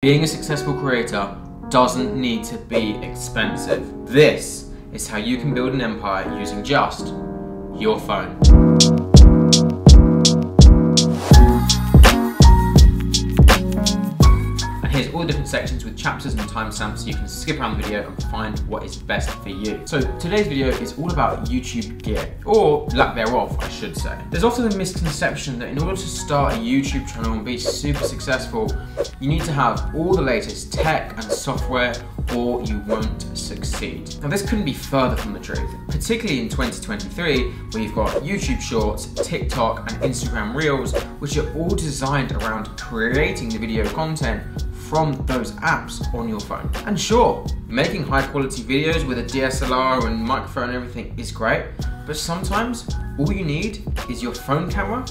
Being a successful creator doesn't need to be expensive. This is how you can build an empire using just your phone. Here's all the different sections with chapters and timestamps so you can skip around the video and find what is best for you. So today's video is all about YouTube gear, or lack thereof, I should say. There's often a misconception that in order to start a YouTube channel and be super successful, you need to have all the latest tech and software or you won't succeed. Now this couldn't be further from the truth, particularly in 2023 where you've got YouTube Shorts, TikTok and Instagram Reels which are all designed around creating the video content from those apps on your phone. And sure, making high quality videos with a DSLR and microphone and everything is great, but sometimes all you need is your phone camera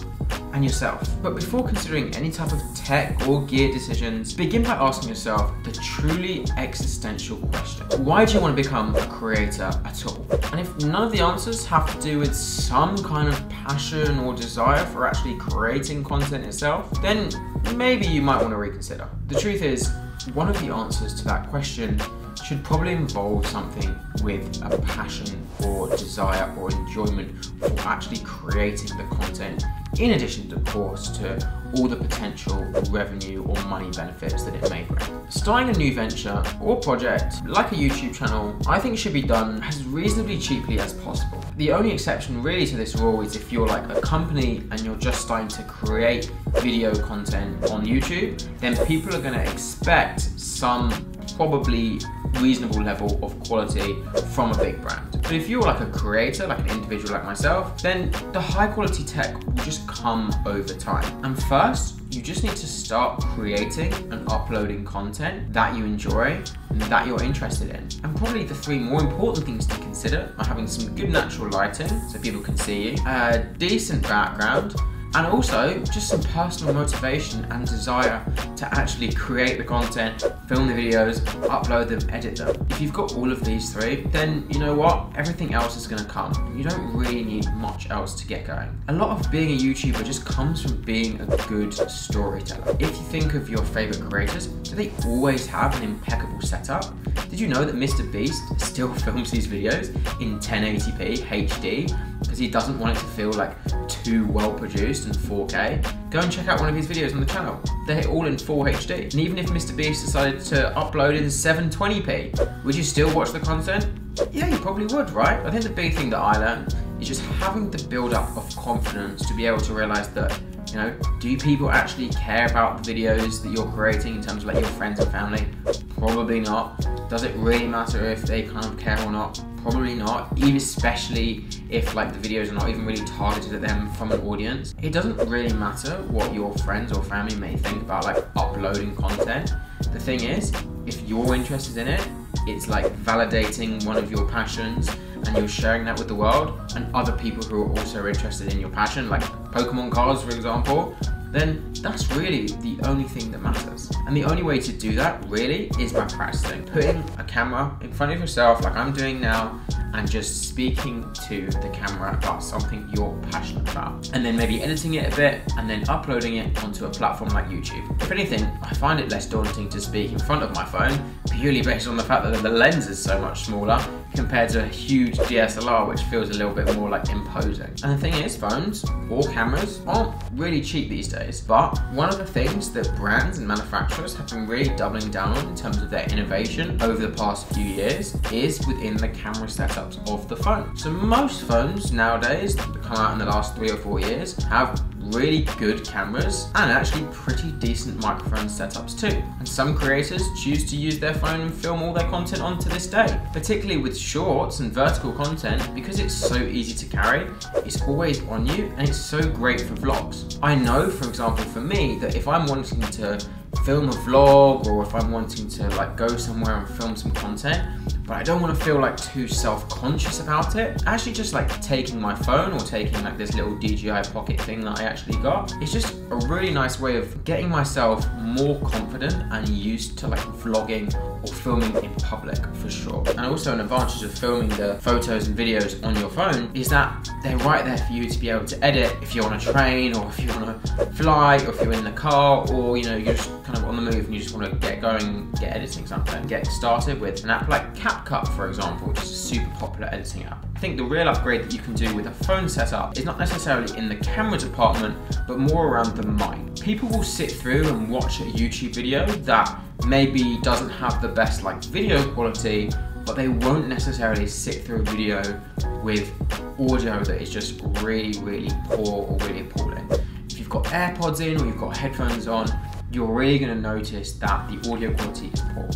and yourself. But before considering any type of tech or gear decisions, begin by asking yourself the truly existential question. Why do you want to become a creator at all? And if none of the answers have to do with some kind of passion or desire for actually creating content itself, then maybe you might want to reconsider. The truth is, one of the answers to that question should probably involve something with a passion or desire or enjoyment for actually creating the content in addition of course to all the potential revenue or money benefits that it may bring. Starting a new venture or project like a YouTube channel I think should be done as reasonably cheaply as possible. The only exception really to this rule is if you're like a company and you're just starting to create video content on YouTube then people are going to expect some probably reasonable level of quality from a big brand. But if you're like a creator, like an individual like myself, then the high quality tech will just come over time. And first, you just need to start creating and uploading content that you enjoy and that you're interested in. And probably the three more important things to consider are having some good natural lighting so people can see you, a decent background, and also just some personal motivation and desire to actually create the content, film the videos, upload them, edit them. If you've got all of these three, then you know what? Everything else is gonna come. You don't really need much else to get going. A lot of being a YouTuber just comes from being a good storyteller. If you think of your favorite creators, do they always have an impeccable setup? Did you know that Mr. Beast still films these videos in 1080p HD because he doesn't want it to feel like too well produced in 4K, go and check out one of his videos on the channel. They're all in full HD. And even if Mr. Beast decided to upload in 720p, would you still watch the content? Yeah, you probably would, right? I think the big thing that I learned is just having the build up of confidence to be able to realize that you know, do people actually care about the videos that you're creating in terms of like your friends and family? Probably not. Does it really matter if they kind of care or not? Probably not, even especially if like the videos are not even really targeted at them from an audience. It doesn't really matter what your friends or family may think about like uploading content. The thing is, if you're interested in it, it's like validating one of your passions and you're sharing that with the world and other people who are also interested in your passion, like Pokemon cards, for example, then that's really the only thing that matters. And the only way to do that really is by practicing. Putting a camera in front of yourself like I'm doing now and just speaking to the camera about something you're passionate about. And then maybe editing it a bit and then uploading it onto a platform like YouTube. If anything, I find it less daunting to speak in front of my phone purely based on the fact that the lens is so much smaller compared to a huge DSLR which feels a little bit more like imposing. And the thing is, phones or cameras aren't really cheap these days, but one of the things that brands and manufacturers have been really doubling down on in terms of their innovation over the past few years is within the camera setups of the phone. So most phones nowadays that come out in the last three or four years have really good cameras and actually pretty decent microphone setups too. And some creators choose to use their phone and film all their content on to this day. Particularly with shorts and vertical content, because it's so easy to carry, it's always on you and it's so great for vlogs. I know, for example, for me, that if I'm wanting to film a vlog or if I'm wanting to like go somewhere and film some content, but I don't want to feel like too self-conscious about it. Actually just like taking my phone or taking like this little DJI pocket thing that I actually got, it's just a really nice way of getting myself more confident and used to like vlogging or filming in public for sure. And also an advantage of filming the photos and videos on your phone is that they're right there for you to be able to edit if you're on a train or if you're on a flight or if you're in the car or you know you're just kind of on the move and you just want to get going, get editing something, get started with an app like CapCut, for example, which is a super popular editing app. I think the real upgrade that you can do with a phone setup is not necessarily in the camera department, but more around the mic. People will sit through and watch a YouTube video that maybe doesn't have the best like video quality, but they won't necessarily sit through a video with audio that is just really, really poor or really appalling. If you've got AirPods in or you've got headphones on, you're really gonna notice that the audio quality is poor.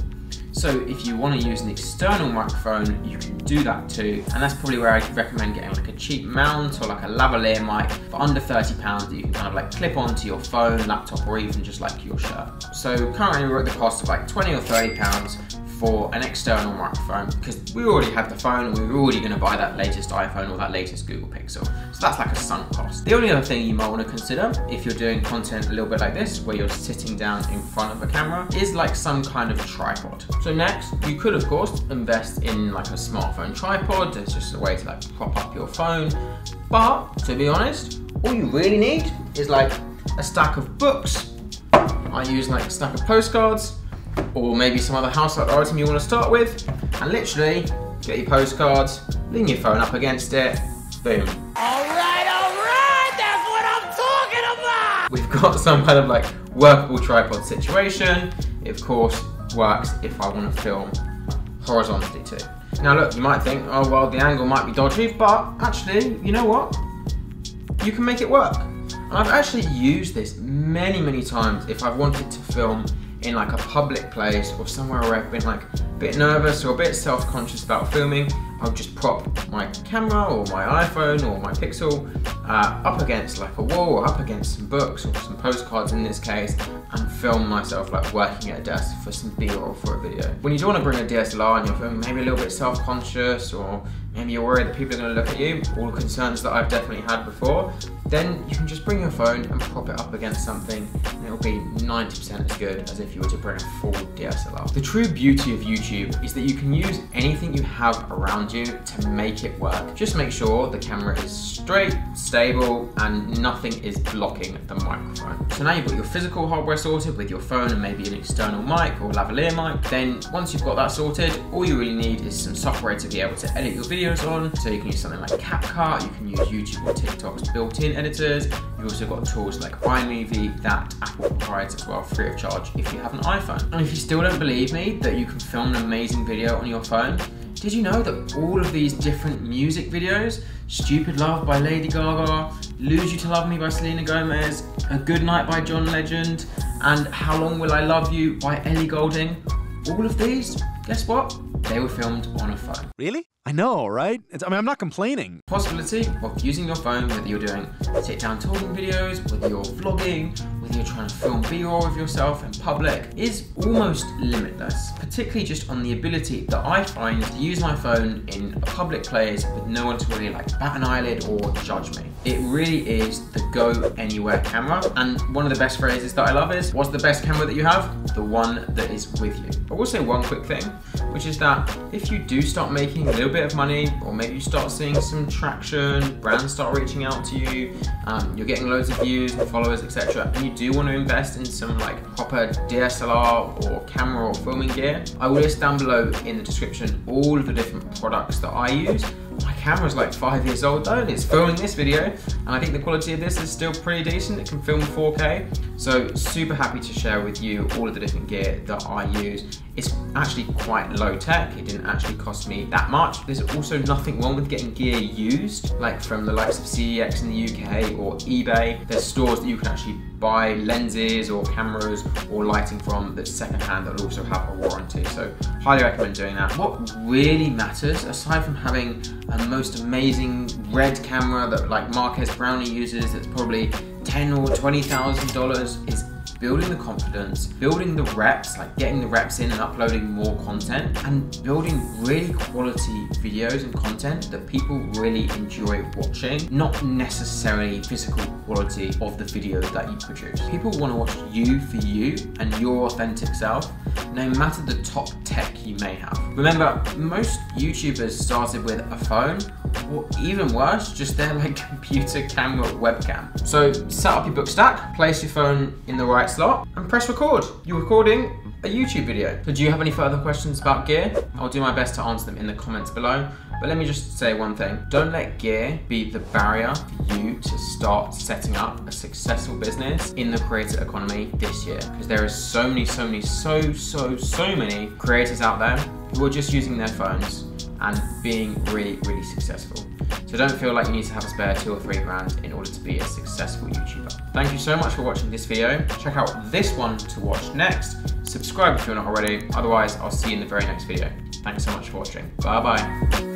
So if you want to use an external microphone, you can do that too. And that's probably where I recommend getting like a cheap mount or like a lavalier mic for under 30 pounds that you can kind of like clip onto your phone, laptop, or even just like your shirt. So currently we're at the cost of like 20 or 30 pounds for an external microphone because we already have the phone and we're already going to buy that latest iPhone or that latest Google Pixel. So that's like a sunk cost. The only other thing you might want to consider if you're doing content a little bit like this, where you're sitting down in front of a camera, is like some kind of tripod. So next, you could of course invest in like a smartphone tripod. It's just a way to like prop up your phone. But to be honest, all you really need is like a stack of books. I use like a stack of postcards or maybe some other household item you want to start with, and literally get your postcards, lean your phone up against it, boom. Alright, alright, that's what I'm talking about! We've got some kind of like workable tripod situation. It of course works if I want to film horizontally too. Now look, you might think, oh well the angle might be dodgy, but actually, you know what? You can make it work. And I've actually used this many, many times if I've wanted to film in like a public place or somewhere where I've been like a bit nervous or a bit self-conscious about filming, I'll just prop my camera or my iPhone or my Pixel uh, up against like a wall or up against some books or some postcards in this case and film myself like working at a desk for some B-roll for a video. When you do want to bring a DSLR and you're filming maybe a little bit self-conscious or maybe you're worried that people are going to look at you, all concerns that I've definitely had before, then you can just bring your phone and prop it up against something and it'll be 90% as good as if you were to bring a full DSLR. The true beauty of YouTube is that you can use anything you have around you to make it work. Just make sure the camera is straight, stable, and nothing is blocking the microphone. So now you've got your physical hardware sorted with your phone and maybe an external mic or lavalier mic, then once you've got that sorted, all you really need is some software to be able to edit your videos on. So you can use something like CapCut, you can use YouTube or TikTok's built-in editors. You've also got tools like iMovie that Apple provides as well free of charge if you have an iPhone. And if you still don't believe me that you can film an amazing video on your phone, did you know that all of these different music videos, Stupid Love by Lady Gaga, Lose You to Love Me by Selena Gomez, A Good Night by John Legend, and How Long Will I Love You by Ellie Goulding, all of these, guess what? They were filmed on a phone. Really? I know, right? It's, I mean, I'm not complaining. Possibility of using your phone, whether you're doing sit down talking videos, whether you're vlogging, whether you're trying to film B-roll of yourself in public, is almost limitless. Particularly just on the ability that I find to use my phone in a public place with no one to really like bat an eyelid or judge me. It really is the go anywhere camera. And one of the best phrases that I love is, what's the best camera that you have? The one that is with you. I will say one quick thing, which is that if you do start making a little bit of money, or maybe you start seeing some traction, brands start reaching out to you, um, you're getting loads of views and followers, etc., and you do want to invest in some like proper DSLR or camera or filming gear, I will list down below in the description all of the different products that I use my camera's like five years old though, and it's filming this video, and I think the quality of this is still pretty decent. It can film 4K, so super happy to share with you all of the different gear that I use. It's actually quite low tech. It didn't actually cost me that much. There's also nothing wrong with getting gear used, like from the likes of CEX in the UK or eBay. There's stores that you can actually buy lenses or cameras or lighting from that's secondhand that also have a warranty. So highly recommend doing that. What really matters, aside from having a most amazing red camera that like Marques Brownlee uses that's probably ten or twenty thousand dollars is building the confidence, building the reps, like getting the reps in and uploading more content, and building really quality videos and content that people really enjoy watching, not necessarily physical quality of the videos that you produce. People want to watch you for you and your authentic self, no matter the top tech you may have. Remember, most YouTubers started with a phone or even worse, just their like computer camera webcam. So set up your book stack, place your phone in the right slot, and press record. You're recording a YouTube video. So do you have any further questions about gear? I'll do my best to answer them in the comments below. But let me just say one thing. Don't let gear be the barrier for you to start setting up a successful business in the creator economy this year. Because there is so many, so many, so, so, so many creators out there who are just using their phones and being really, really successful. So don't feel like you need to have a spare two or three grand in order to be a successful YouTuber. Thank you so much for watching this video. Check out this one to watch next. Subscribe if you're not already. Otherwise, I'll see you in the very next video. Thanks so much for watching. Bye bye.